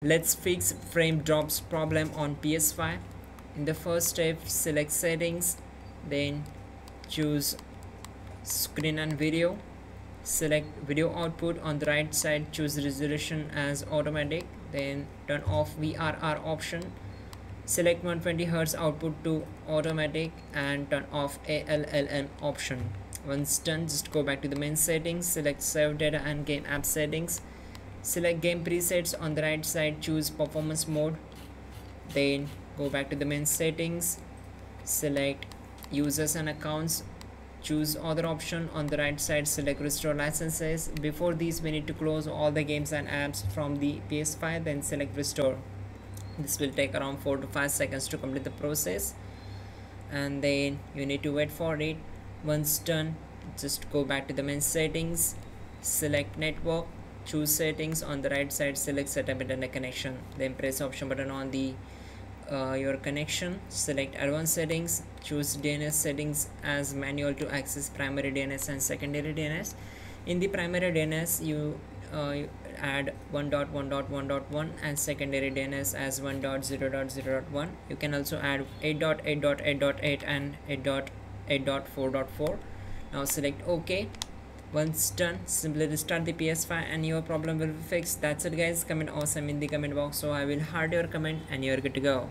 let's fix frame drops problem on ps5 in the first step select settings then choose screen and video. Select video output on the right side choose resolution as automatic then turn off VRR option. Select 120 Hz output to automatic and turn off ALLM option. Once done just go back to the main settings select save data and game app settings select game presets on the right side choose performance mode then go back to the main settings select users and accounts choose other option on the right side select restore licenses. Before these we need to close all the games and apps from the ps5 then select restore. This will take around four to five seconds to complete the process and then you need to wait for it. Once done just go back to the main settings select network choose settings on the right side select setup internet connection. Then press option button on the uh, your connection. Select advanced settings choose DNS settings as manual to access primary DNS and secondary DNS in the primary DNS you, uh, add 1.1.1.1 and secondary DNS as 1.0.0.1 you can also add 8.8.8.8 and 8.8.4.4 now select OK once done simply restart the ps5 and your problem will be fixed. That's it guys. Comment awesome in the comment box. So i will heart your comment and you're good to go